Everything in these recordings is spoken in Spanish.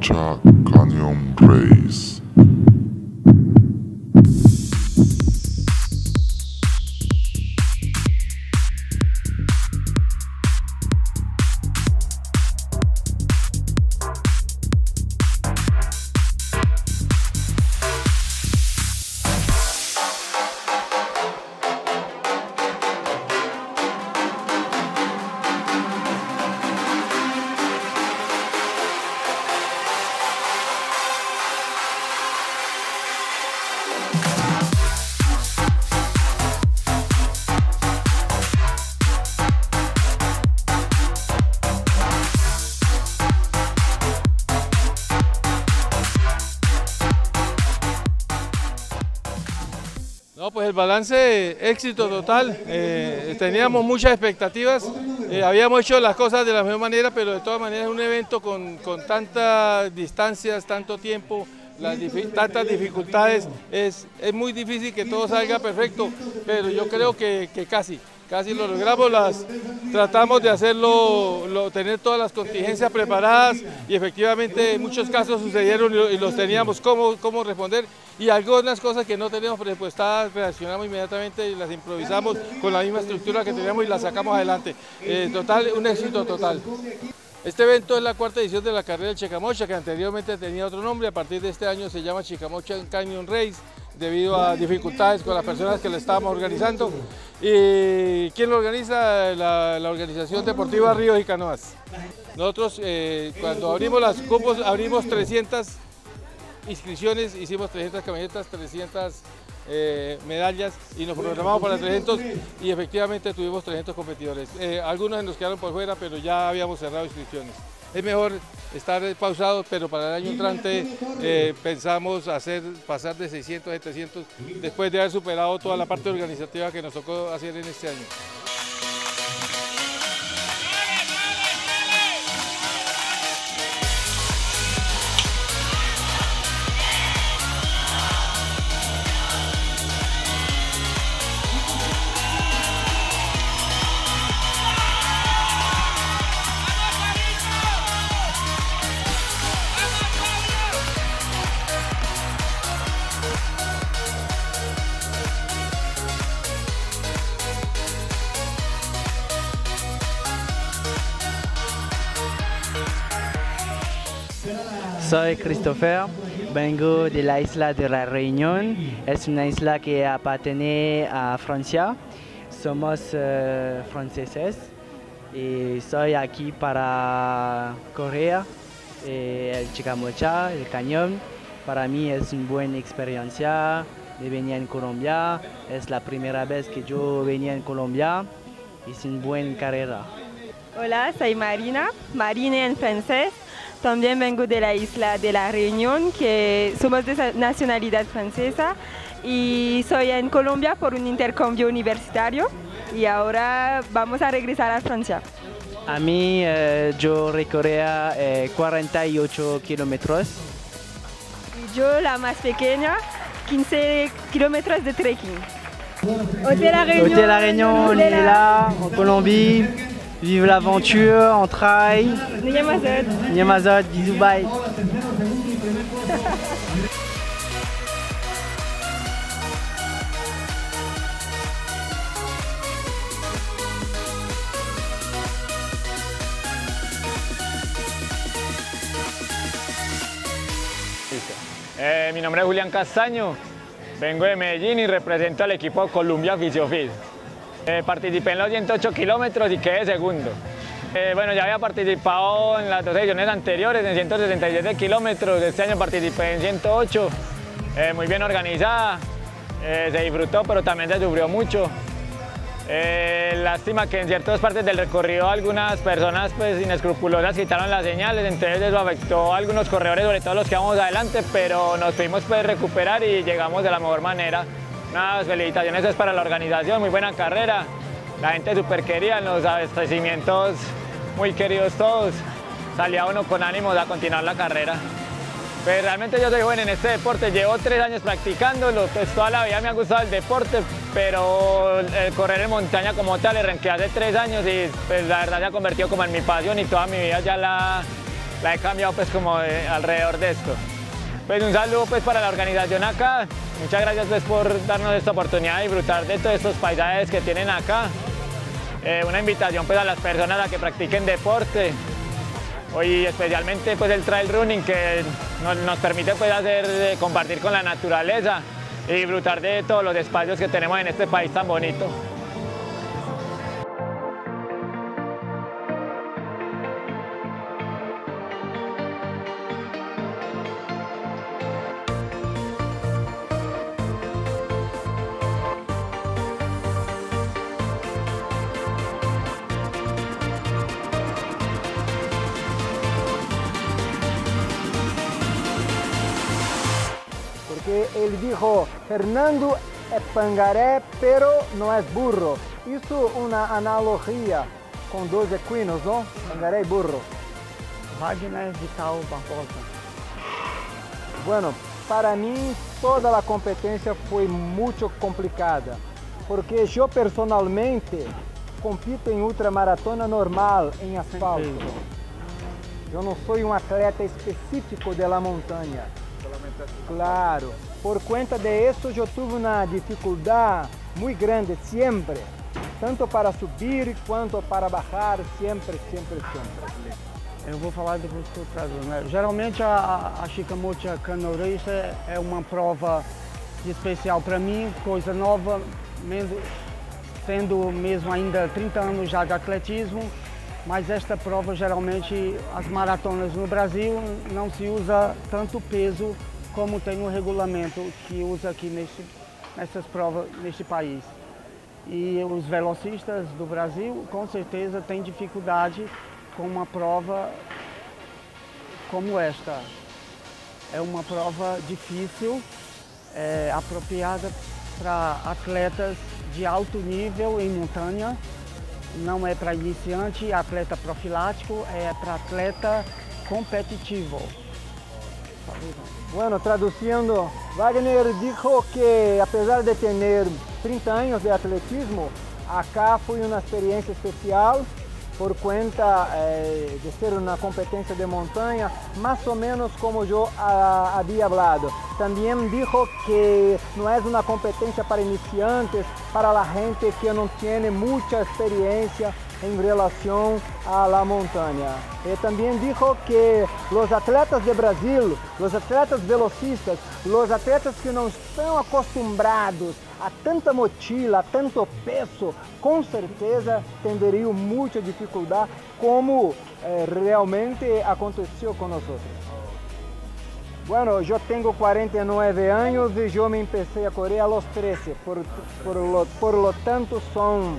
Chicamacha Canyon Race. El balance, éxito total. Eh, teníamos muchas expectativas, eh, habíamos hecho las cosas de la mejor manera, pero de todas maneras un evento con, con tantas distancias, tanto tiempo, tantas dificultades, es, es muy difícil que todo salga perfecto, pero yo creo que casi, casi lo logramos, las, tratamos de hacerlo, lo- tener todas las contingencias preparadas y efectivamente en muchos casos sucedieron y los teníamos cómo, cómo responder y algunas cosas que no teníamos presupuestadas reaccionamos inmediatamente y las improvisamos con la misma estructura que teníamos y las sacamos adelante. Eh, total, un éxito total. Este evento es la cuarta edición de la carrera del Chicamocha, que anteriormente tenía otro nombre, a partir de este año se llama Chicamocha Canyon Race, debido a dificultades con las personas que lo estábamos organizando. ¿Y quién lo organiza? La, Organización Deportiva Ríos y Canoas. Nosotros eh, cuando abrimos las cupos, abrimos 300 inscripciones, hicimos 300 camisetas, 300 eh, medallas y nos programamos para 300 y efectivamente tuvimos 300 competidores. Eh, algunos nos quedaron por fuera, pero ya habíamos cerrado inscripciones. Es mejor estar pausados, pero para el año entrante eh, pensamos hacer pasar de 600 a 700 después de haber superado toda la parte organizativa que nos tocó hacer en este año. Soy Christopher, vengo de la isla de la Reunión. Es una isla que appartiene a Francia. Somos eh, franceses y soy aquí para correr eh, el Chicamocha, el cañón. Para mí es una buena experiencia de venir en Colombia. Es la primera vez que yo venía en Colombia. Es una buena carrera. Hola, soy Marina, Marina en francés. También vengo de la isla de la Reunión, que somos de nacionalidad francesa. Y soy en Colombia por un intercambio universitario. Y ahora vamos a regresar a Francia. A mí eh, yo recorría eh, 48 kilómetros. Y yo, la más pequeña, 15 kilómetros de trekking. Hôtel La Réunion, on est là, en Colombie. Vive l'aventure, on traille. Nyamazot. Nyamazot, bisous, bye. Eh, mi nombre es Julián Castaño, vengo de Medellín y represento al equipo Columbia Fisiofis. Eh, participé en los 108 kilómetros y quedé segundo. Eh, bueno, ya había participado en las dos ediciones anteriores en 167 kilómetros, este año participé en 108, eh, muy bien organizada, se disfrutó pero también se sufrió mucho. Lástima que en ciertas partes del recorrido algunas personas pues, inescrupulosas quitaron las señales, entonces eso afectó a algunos corredores, sobre todo los que vamos adelante, pero nos pudimos pues, recuperar y llegamos de la mejor manera. Unas felicitaciones es para la organización, muy buena carrera, la gente súper querida, en los abastecimientos muy queridos todos, salía uno con ánimos a continuar la carrera. Pues realmente yo soy joven en este deporte, llevo tres años practicándolo, pues toda la vida me ha gustado el deporte, pero el correr en montaña como tal, arranqué hace tres años y pues la verdad se ha convertido como en mi pasión y toda mi vida ya la, la he cambiado pues como alrededor de esto. Pues un saludo pues para la organización acá, muchas gracias pues por darnos esta oportunidad de disfrutar de todos estos paisajes que tienen acá. Eh, una invitación pues a las personas a que practiquen deporte, hoy especialmente pues el trail running que nos, permite pues hacer, compartir con la naturaleza y disfrutar de todos los espacios que tenemos en este país tan bonito. ele dijo, Fernando é pangaré, pero não é burro. Isso uma analogia com dois equinos, não? Pangaré e burro. Wagner Vital Barbosa. Bueno, para mim toda a competência foi muito complicada, porque eu personalmente compito em ultramaratona normal, em asfalto. Eu não sou um atleta específico de la montanha. Claro, por cuenta de eso yo tuve una dificultad muy grande siempre, tanto para subir quanto para bajar, sempre, sempre, sempre. Eu vou falar que eu trago. Né? Geralmente a, a Chica Mocha Canourista é uma prova especial para mim, coisa nova, mesmo, sendo mesmo ainda 30 anos já de atletismo, mas esta prova geralmente as maratonas no Brasil não se usa tanto peso como tem um regulamento que usa aqui neste, nessas provas neste país. E os velocistas do Brasil com certeza têm dificuldade com uma prova como esta. É uma prova difícil, é, apropriada para atletas de alto nível em montanha. Não é para iniciante, atleta profilático, é para atleta competitivo. Bueno, traduzindo, Wagner dijo que apesar de ter 30 anos de atletismo, acá foi uma experiência especial por conta eh, de ser uma competência de montanha, mais ou menos como eu ah, havia hablado. Também dijo que não é uma competência para iniciantes, para a gente que não tem muita experiência en relación a la. Y también dijo que los atletas de Brasil, los atletas velocistas, los atletas que no están acostumbrados a tanta mochila, a tanto peso, com certeza tenderiam muita dificuldade, como eh, realmente aconteceu com nós. Bueno, eu tenho 49 anos e eu me empecé a correr a los 13, por, por, lo, por lo tanto são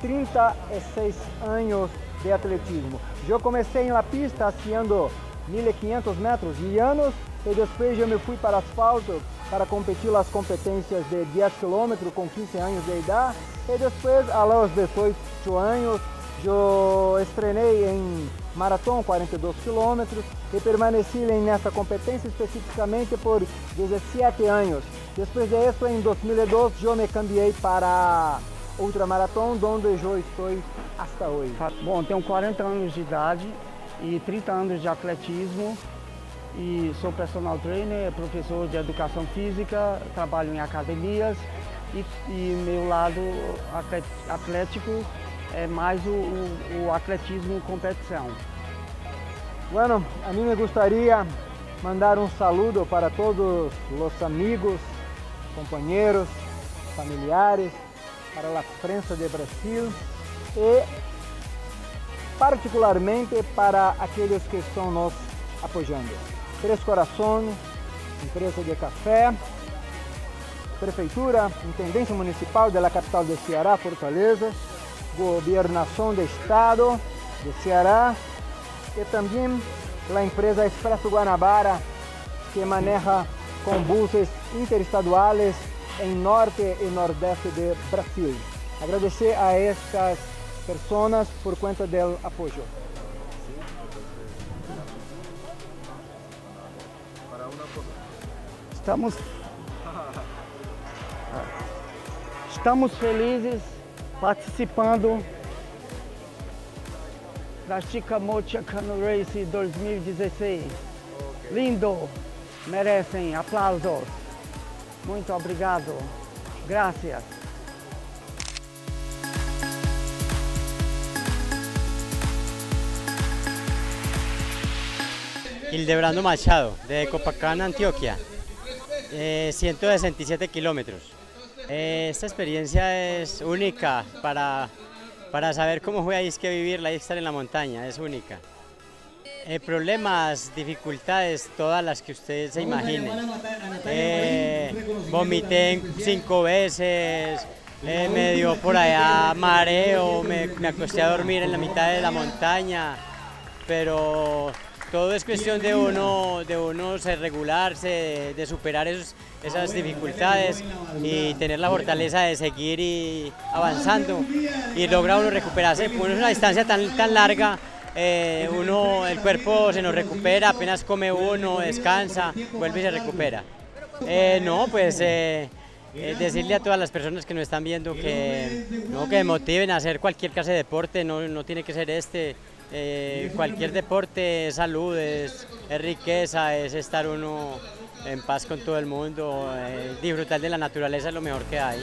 36 anos de atletismo. Eu comecei na pista haciendo 1500 metros e anos e depois eu me fui para asfalto para competir as competências de 10 km com 15 anos de idade e depois, aos 18 anos, eu estrenei em maratona 42 km e permaneci nessa competência especificamente por 17 anos. Depois disso, em 2012, eu me cambiei para ultramaratona, onde eu estou até hoje. Bom, tenho 40 anos de idade e 30 anos de atletismo e sou personal trainer, professor de educação física, trabalho em academias e, e meu lado atlético é mais o, o, o atletismo competição. Bueno, a mim me gostaria mandar um saludo para todos os amigos, companheiros, familiares, para a prensa de Brasil e particularmente para aqueles que estão nos apoiando. Três Corações, empresa de café, Prefeitura, Intendência Municipal da capital de Ceará, Fortaleza, Governação do Estado de Ceará e também a empresa Expresso Guanabara, que maneja com buses interestaduais em norte e nordeste de Brasil. Agradecer a estas pessoas por conta do apoio. Estamos, estamos felizes participando da Chica Mocha Cano Race 2016. Lindo, merecem aplausos. Muito obrigado. Gracias. Hildebrando Machado, de Copacabana, Antioquia, eh, 167 kilómetros. Eh, esta experiencia es única para, para saber cómo fue ahí es que vivirla y estar en la montaña, es única. Eh, problemas, dificultades, todas las que ustedes se imaginen. Vomité cinco veces, eh, me dio por allá mareo, me, me acosté a dormir en la mitad de la montaña, pero todo es cuestión de uno, de uno ser regularse, de, de superar esas dificultades y tener la fortaleza de seguir y avanzando y logra uno recuperarse. Bueno, es una distancia tan, tan larga, eh, uno, el cuerpo se nos recupera, apenas come uno, descansa, vuelve y se recupera. Eh, no, pues eh, eh, decirle a todas las personas que nos están viendo que, no, que motiven a hacer cualquier clase de deporte, no, no tiene que ser este. Cualquier deporte es salud, es, riqueza, es estar uno en paz con todo el mundo, disfrutar de la naturaleza es lo mejor que hay.